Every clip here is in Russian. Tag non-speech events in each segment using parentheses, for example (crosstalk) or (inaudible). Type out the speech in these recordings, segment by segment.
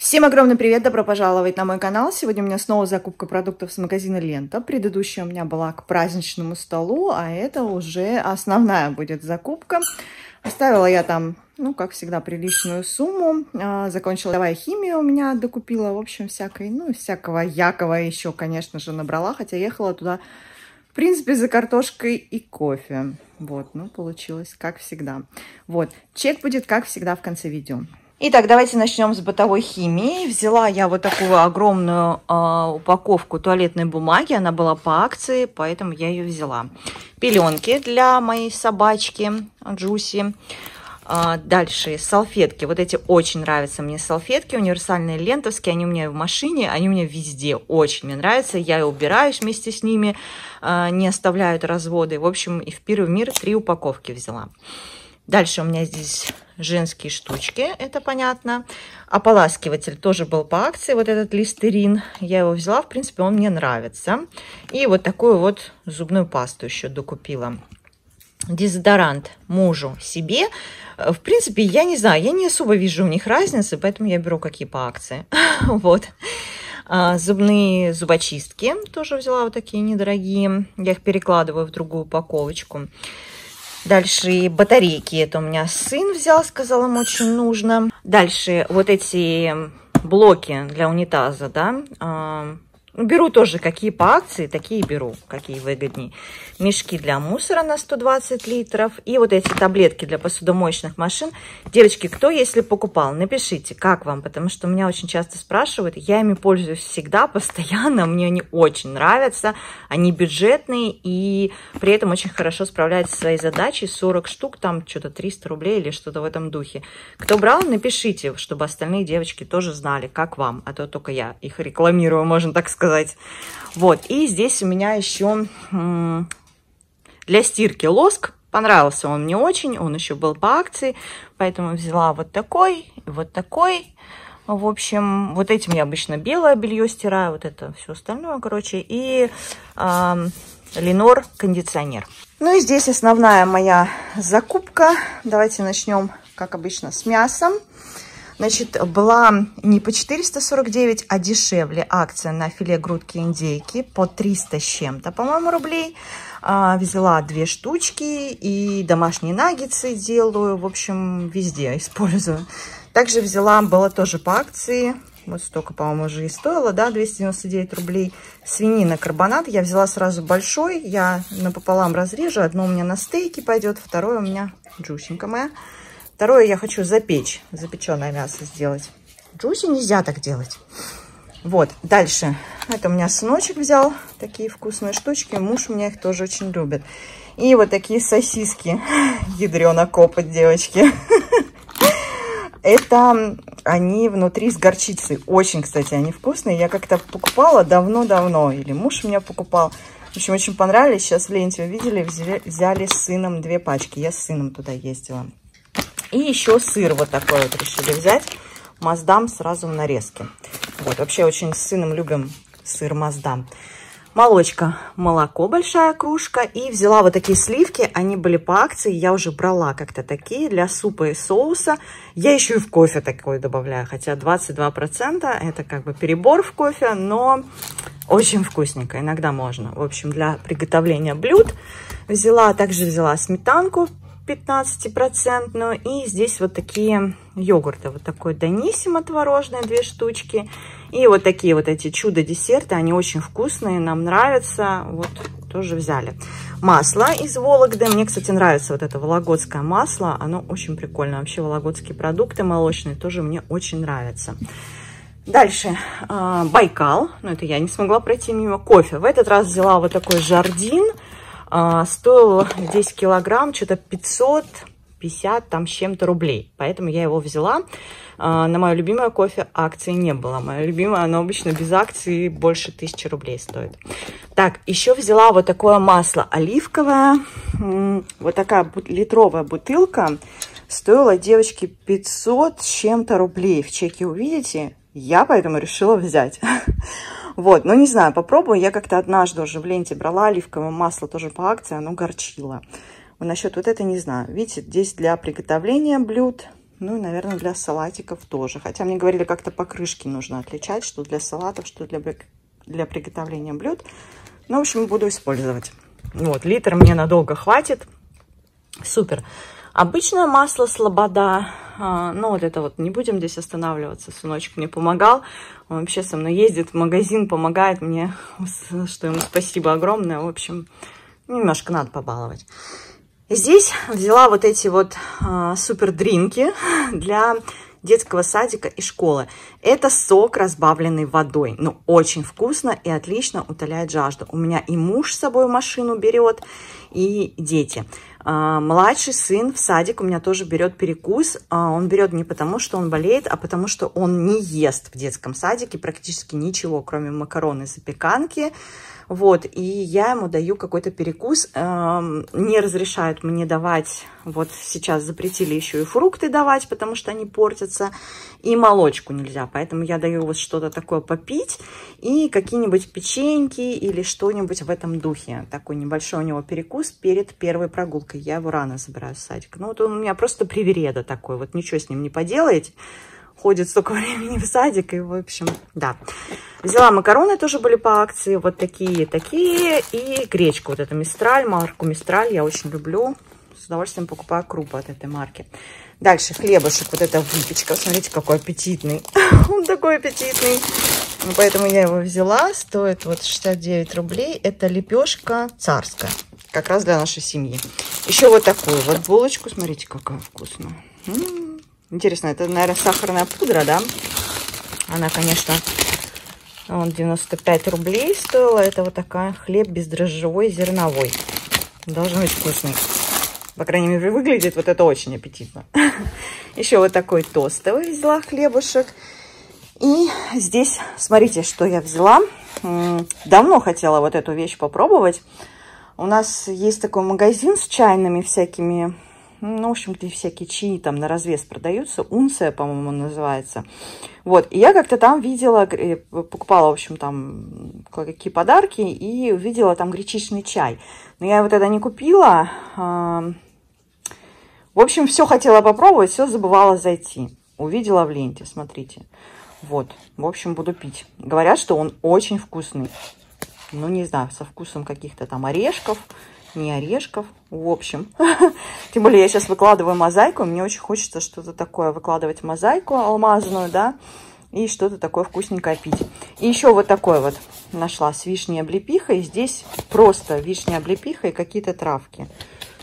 Всем огромный привет, добро пожаловать на мой канал. Сегодня у меня снова закупка продуктов с магазина Лента. Предыдущая у меня была к праздничному столу, а это уже основная будет закупка. Оставила я там, ну, как всегда, приличную сумму. А, закончила давай химию у меня докупила. В общем, всякой, ну, всякого якого еще, конечно же, набрала. Хотя ехала туда, в принципе, за картошкой и кофе. Вот, ну, получилось, как всегда. Вот, чек будет, как всегда, в конце видео. Итак, давайте начнем с бытовой химии. Взяла я вот такую огромную э, упаковку туалетной бумаги. Она была по акции, поэтому я ее взяла. Пеленки для моей собачки Джуси. Э, дальше салфетки. Вот эти очень нравятся мне салфетки. Универсальные лентовские. Они у меня в машине, они у меня везде. Очень мне нравятся. Я и убираюсь вместе с ними. Э, не оставляют разводы. В общем, и в первый мир три упаковки взяла. Дальше у меня здесь женские штучки, это понятно. Ополаскиватель тоже был по акции, вот этот листерин. Я его взяла, в принципе, он мне нравится. И вот такую вот зубную пасту еще докупила. Дезодорант мужу себе. В принципе, я не знаю, я не особо вижу у них разницы, поэтому я беру какие по акции. (laughs) Вот. А, зубные зубочистки тоже взяла вот такие недорогие. Я их перекладываю в другую упаковочку. Дальше батарейки. Это у меня сын взял, сказал, им очень нужно. Дальше вот эти блоки для унитаза, да, а, беру тоже, какие по акции, такие беру, какие выгоднее. Мешки для мусора на 120 литров. И вот эти таблетки для посудомоечных машин. Девочки, кто если покупал, напишите, как вам. Потому что меня очень часто спрашивают. Я ими пользуюсь всегда, (laughs) постоянно. Мне они очень нравятся. Они бюджетные и при этом очень хорошо справляются со своей задачей. 40 штук, там что-то 300 рублей или что-то в этом духе. Кто брал, напишите, чтобы остальные девочки тоже знали, как вам. А то только я их рекламирую, можно так сказать сказать. Вот, и здесь у меня еще для стирки лоск. Понравился он мне очень, он еще был по акции, поэтому взяла вот такой, вот такой. В общем, вот этим я обычно белое белье стираю, вот это все остальное, короче. И э, Ленор кондиционер. Ну и здесь основная моя закупка. Давайте начнем, как обычно, с мясом. Значит, была не по 449, а дешевле акция на филе грудки индейки по 300 с чем-то, по-моему, рублей. А, взяла две штучки и домашние наггетсы делаю. В общем, везде использую. Также взяла, было тоже по акции. Вот столько, по-моему, уже и стоило, да, 299 рублей. Свинина, карбонат. Я взяла сразу большой. Я напополам разрежу. Одно у меня на стейки пойдет, второе у меня джусенька моя. Второе я хочу запечь, запеченное мясо сделать. Джуси нельзя так делать. Вот, дальше. Это у меня сыночек взял. Такие вкусные штучки. Муж у меня их тоже очень любит. И вот такие сосиски. (laughs) Ядрена копоть, девочки. (laughs) Это они внутри с горчицей. Очень, кстати, они вкусные. Я как-то покупала давно-давно. Или муж меня покупал. В общем, очень понравились. Сейчас в ленте увидели. Взяли с сыном две пачки. Я с сыном туда ездила. И еще сыр вот такой вот решили взять. Маздам сразу в нарезке. Вот, вообще очень с сыном любим сыр Маздам. Молочка, молоко, большая кружка. И взяла вот такие сливки, они были по акции. Я уже брала как-то такие для супа и соуса. Я еще и в кофе такой добавляю, хотя 22% это как бы перебор в кофе, но очень вкусненько, иногда можно. В общем, для приготовления блюд взяла, также взяла сметанку 15-процентную. И здесь вот такие йогурты. Вот такой Даниссимо творожные, две штучки. И вот такие вот эти чудо-десерты. Они очень вкусные, нам нравятся. Вот тоже взяли. Масло из Вологды. Мне, кстати, нравится вот это вологодское масло. Оно очень прикольное. Вообще вологодские продукты молочные тоже мне очень нравятся. Дальше э, Байкал. Ну, это я не смогла пройти мимо. Кофе. В этот раз взяла вот такой Жардин. А, стоил 10 килограмм что-то 550 там с чем-то рублей. Поэтому я его взяла. А, на мое любимое кофе акции не было. Мое любимое, оно обычно без акции больше тысячи рублей стоит. Так, еще взяла вот такое масло оливковое. Вот такая литровая бутылка. Стоила, девочки, 500 с чем-то рублей. В чеке увидите? Я поэтому решила взять. (laughs) Вот, ну не знаю, попробую. Я как-то однажды уже в ленте брала оливковое масло, тоже по акции, оно горчило. Насчет вот это не знаю. Видите, здесь для приготовления блюд Ну и, наверное, для салатиков тоже. Хотя мне говорили, как-то покрышки нужно отличать, что для салатов, что для, для приготовления блюд. Ну, в общем, буду использовать. Вот, литр мне надолго хватит. Супер. Обычное масло слобода, а, ну вот это вот, не будем здесь останавливаться, сыночек мне помогал, он вообще со мной ездит в магазин, помогает мне, что ему спасибо огромное, в общем, немножко надо побаловать. Здесь взяла вот эти вот дринки для детского садика и школы. Это сок, разбавленный водой. Ну, очень вкусно и отлично утоляет жажду. У меня и муж с собой машину берет, и дети. А, младший сын в садик у меня тоже берет перекус. А, он берет не потому, что он болеет, а потому, что он не ест в детском садике практически ничего, кроме макароны и запеканки. Вот, и я ему даю какой-то перекус. Не разрешают мне давать, вот сейчас запретили еще и фрукты давать, потому что они портятся, и молочку нельзя. Поэтому я даю вот что-то такое попить и какие-нибудь печеньки или что-нибудь в этом духе. Такой небольшой у него перекус перед первой прогулкой. Я его рано забираю в садик. Ну, вот он у меня просто привереда такой, вот ничего с ним не поделаете ходит столько (laughs) времени в садик. И, в общем, да. Взяла макароны, тоже были по акции. Вот такие, такие. И гречку. Вот это Мистраль, марку Мистраль. Я очень люблю. С удовольствием покупаю крупы от этой марки. Дальше хлебушек. Вот эта выпечка. Смотрите, какой аппетитный. (laughs) Он такой аппетитный. Поэтому я его взяла. Стоит вот 69 рублей. Это лепешка царская. Как раз для нашей семьи. Еще вот такую вот булочку. Смотрите, какая вкусная. Интересно, это, наверное, сахарная пудра, да? Она, конечно, он 95 рублей стоила. Это вот такая хлеб бездрожжевой, зерновой. Должен быть вкусный. По крайней мере, выглядит вот это очень аппетитно. (laughs) Еще вот такой тостовый взяла хлебушек. И здесь, смотрите, что я взяла. Давно хотела вот эту вещь попробовать. У нас есть такой магазин с чайными всякими ну, в общем, где всякие чаи там на развес продаются. Унция, по-моему, называется. Вот, и я как-то там видела, э, покупала, в общем, там кое-какие подарки и увидела там гречичный чай. Но я его тогда не купила. В общем, все хотела попробовать, все забывала зайти. Увидела в ленте, смотрите. Вот, в общем, буду пить. Говорят, что он очень вкусный. Ну, не знаю, со вкусом каких-то там орешков ни орешков. В общем, (laughs) тем более я сейчас выкладываю мозаику, мне очень хочется что-то такое выкладывать мозаику алмазную, да, и что-то такое вкусненькое пить. И еще вот такое вот нашла с вишней облепихой. Здесь просто вишня облепиха и какие-то травки.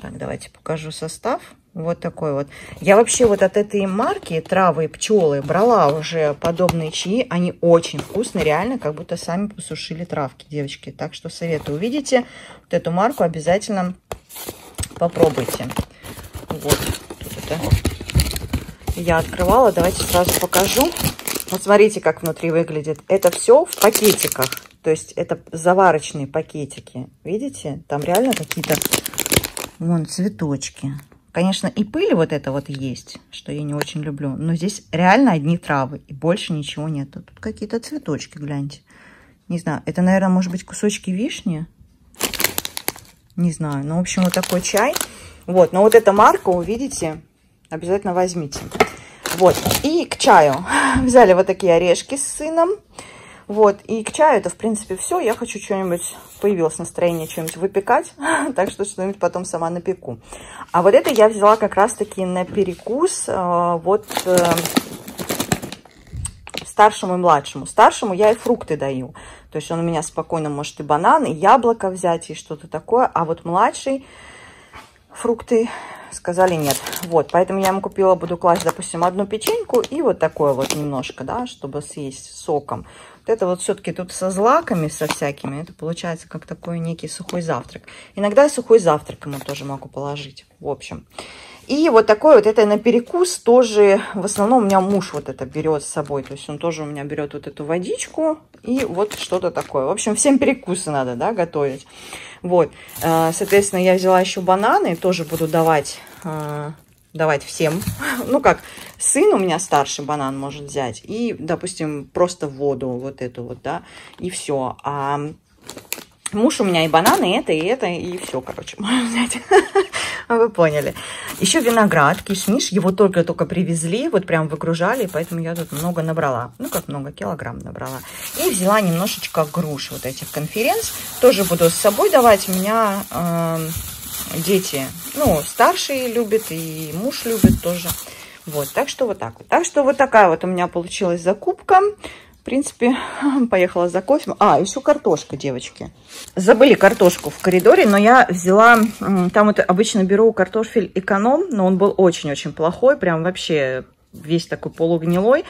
Так, давайте покажу состав. Вот такой вот. Я вообще вот от этой марки травы и пчелы брала уже подобные чаи. Они очень вкусные, реально, как будто сами посушили травки, девочки. Так что советую. Увидите вот эту марку, обязательно попробуйте. Вот, тут это я открывала. Давайте сразу покажу. Вот смотрите, как внутри выглядит. Это все в пакетиках. То есть это заварочные пакетики. Видите? Там реально какие-то вон цветочки. Конечно, и пыль вот это вот есть, что я не очень люблю. Но здесь реально одни травы. И больше ничего нет. Тут какие-то цветочки, гляньте. Не знаю, это, наверное, может быть кусочки вишни. Не знаю. Ну, в общем, вот такой чай. Вот, но вот эта марка, увидите, обязательно возьмите. Вот, и к чаю (laughs) взяли вот такие орешки с сыном. Вот, и к чаю это, в принципе, все. Я хочу что-нибудь, появилось настроение что-нибудь выпекать, (laughs) так что что-нибудь потом сама напеку. А вот это я взяла как раз-таки на перекус, э, вот э, старшему и младшему. Старшему я и фрукты даю. То есть он у меня спокойно может и банан, и яблоко взять, и что-то такое. А вот младший фрукты сказали нет. Вот, поэтому я ему купила, буду класть, допустим, одну печеньку и вот такое вот немножко, да, чтобы съесть соком. Вот это вот все-таки тут со злаками, со всякими, это получается как такой некий сухой завтрак. Иногда и сухой завтрак ему тоже могу положить, в общем. И вот такой вот, это на перекус тоже, в основном у меня муж вот это берет с собой. То есть он тоже у меня берет вот эту водичку и вот что-то такое. В общем, всем перекусы надо, да, готовить. Вот, э, соответственно, я взяла еще бананы, тоже буду давать э, давать всем. (laughs) Ну как, сын у меня старший банан может взять. И, допустим, просто воду вот эту вот, да, и все. А муж у меня и бананы, и это, и это, и все, короче, (laughs) можно взять. Вы поняли. Еще виноград, кишмиш, его только-только привезли, вот прям выгружали, поэтому я тут много набрала. Ну, как много, килограмм набрала. И взяла немножечко груш вот этих конференц. Тоже буду с собой давать. У меня э, дети, ну, старшие любят, и муж любит тоже. Вот, так что вот так вот. Так что вот такая вот у меня получилась закупка. В принципе, (laughs) поехала за кофе. А, еще картошка, девочки. Забыли картошку в коридоре, но я взяла... Там вот обычно беру картофель эконом, но он был очень-очень плохой. Прям вообще весь такой полугнилой.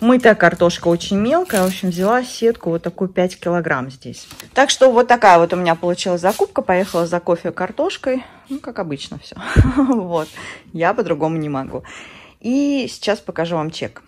Мытая картошка очень мелкая. В общем, взяла сетку вот такую 5 килограмм здесь. Так что вот такая вот у меня получилась закупка. Поехала за кофе картошкой. Ну, как обычно все. (laughs) Вот. Я по-другому не могу. И сейчас покажу вам чек.